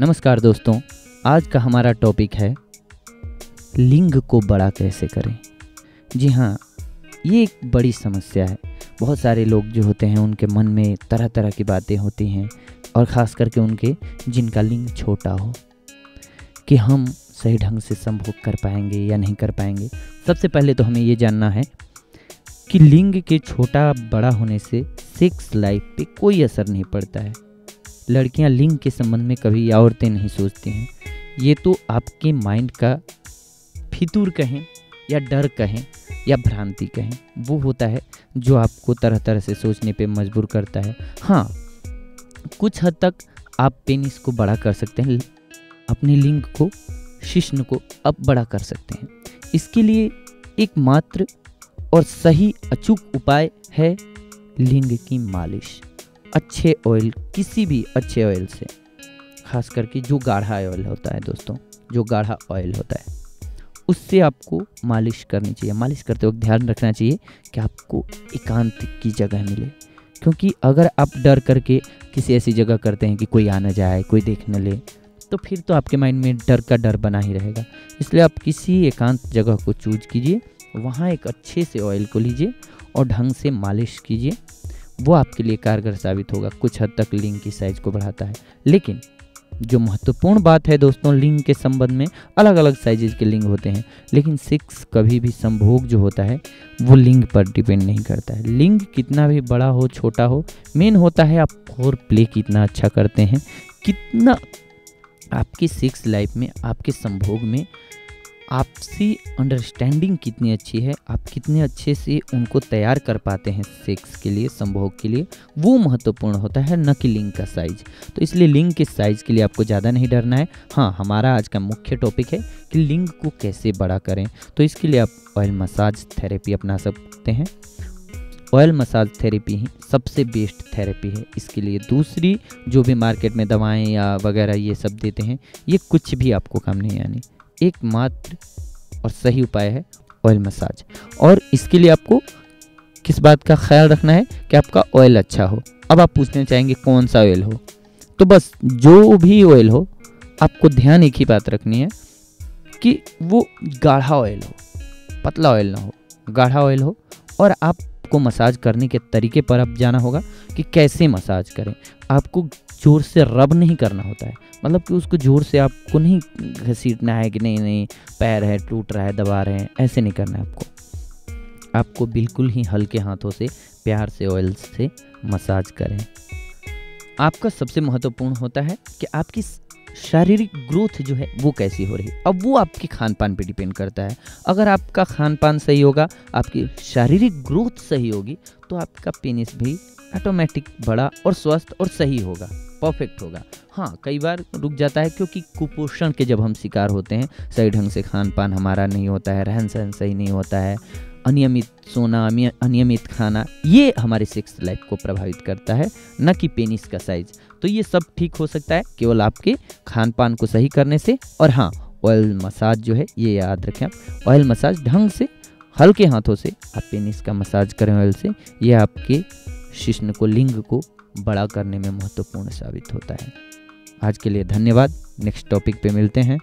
नमस्कार दोस्तों, आज का हमारा टॉपिक है, लिंग को बड़ा कैसे करें? जी हाँ ये एक बड़ी समस्या है। बहुत सारे लोग जो होते हैं, उनके मन में तरह तरह की बातें होती हैं, और ख़ास करके उनके जिनका लिंग छोटा हो, कि हम सही ढंग से संभोग कर पाएँगे या नहीं कर पाएँगे। सबसे पहले तो हमें ये जानना है कि लिंग के छोटा बड़ा होने से सेक्स लाइफ पे कोई असर नहीं पड़ता है। लड़कियाँ लिंग के संबंध में कभी या औरतें नहीं सोचती हैं। ये तो आपके माइंड का फितूर कहें या डर कहें या भ्रांति कहें, वो होता है जो आपको तरह तरह से सोचने पे मजबूर करता है। हाँ कुछ हद तक आप पेनिस को बड़ा कर सकते हैं, अपने लिंग को, शिश्न को अब बड़ा कर सकते हैं। इसके लिए एकमात्र और सही अचूक उपाय है लिंग की मालिश। अच्छे ऑयल किसी भी अच्छे ऑयल से, खास करके जो गाढ़ा ऑयल होता है दोस्तों, जो गाढ़ा ऑयल होता है, उससे आपको मालिश करनी चाहिए। मालिश करते वक्त ध्यान रखना चाहिए कि आपको एकांत की जगह मिले। क्योंकि अगर आप डर करके किसी ऐसी जगह करते हैं कि कोई आ न जाए, कोई देख न ले तो फिर तो आपके माइंड में डर का डर बना ही रहेगा। इसलिए आप किसी एकांत जगह को चूज़ कीजिए, वहाँ एक अच्छे से ऑयल को लीजिए और ढंग से मालिश कीजिए। वो आपके लिए कारगर साबित होगा, कुछ हद तक लिंग की साइज़ को बढ़ाता है। लेकिन, जो महत्वपूर्ण बात है दोस्तों लिंग के संबंध में अलग अलग साइजेज के लिंग होते हैं, लेकिन सेक्स कभी भी संभोग जो होता है, वो लिंग पर डिपेंड नहीं करता है। लिंग कितना भी बड़ा हो, छोटा हो मेन होता है आप फोर प्ले कितना अच्छा करते हैं, कितना आपकी सेक्स लाइफ में, आपके संभोग में आपसी अंडरस्टैंडिंग कितनी अच्छी है, आप कितने अच्छे से उनको तैयार कर पाते हैं सेक्स के लिए, संभोग के लिए, वो महत्वपूर्ण होता है न कि लिंग का साइज़ तो इसलिए लिंग के साइज़ के लिए आपको ज़्यादा नहीं डरना है। हाँ हमारा आज का मुख्य टॉपिक है कि लिंग को कैसे बड़ा करें। तो इसके लिए आप ऑयल मसाज थेरेपी अपना सकते हैं। ऑयल मसाज थेरेपी ही सबसे बेस्ट थेरेपी है। इसके लिए दूसरी जो भी मार्केट में दवाएँ या वगैरह ये सब देते हैं, ये कुछ भी आपको काम नहीं आनी। एकमात्र और सही उपाय है ऑयल मसाज और इसके लिए आपको किस बात का ख्याल रखना है? कि आपका ऑयल अच्छा हो। अब आप पूछना चाहेंगे कौन सा ऑयल हो? तो बस, जो भी ऑयल हो, आपको ध्यान एक ही बात रखनी है कि वो गाढ़ा ऑयल हो, पतला ऑयल ना हो, गाढ़ा ऑयल हो। और आपको मसाज करने के तरीके पर अब जाना होगा कि कैसे मसाज करें। आपको ज़ोर से रब नहीं करना होता है। मतलब कि उसको ज़ोर से आपको नहीं घसीटना है कि नहीं नहीं, पैर है, टूट रहा है, दबा रहे हैं, ऐसे नहीं करना है आपको। आपको बिल्कुल ही हल्के हाथों से, प्यार से ऑयल से मसाज करें। आपका सबसे महत्वपूर्ण होता है कि आपकी शारीरिक ग्रोथ जो है वो कैसी हो रही? है अब वो आपके खान पान पर डिपेंड करता है। अगर आपका खान पान सही होगा, आपकी शारीरिक ग्रोथ सही होगी तो आपका पेनिस भी ऑटोमेटिक बड़ा और स्वस्थ और सही होगा परफेक्ट होगा। हाँ कई बार रुक जाता है क्योंकि कुपोषण के जब हम शिकार होते हैं, सही ढंग से खान पान हमारा नहीं होता है रहन सहन सही नहीं होता है अनियमित सोना अनियमित खाना, ये हमारे सेक्स लाइफ को प्रभावित करता है, न कि पेनिस का साइज़ तो ये सब ठीक हो सकता है, केवल आपके खान पान को सही करने से। और हाँ ऑयल मसाज जो है, ये याद रखें आप ऑयल मसाज ढंग से, हल्के हाथों से, आप पेनिस का मसाज करें ऑयल से, ये आपके शिश्न को, लिंग को बड़ा करने में महत्वपूर्ण साबित होता है। आज के लिए धन्यवाद। नेक्स्ट टॉपिक पे मिलते हैं।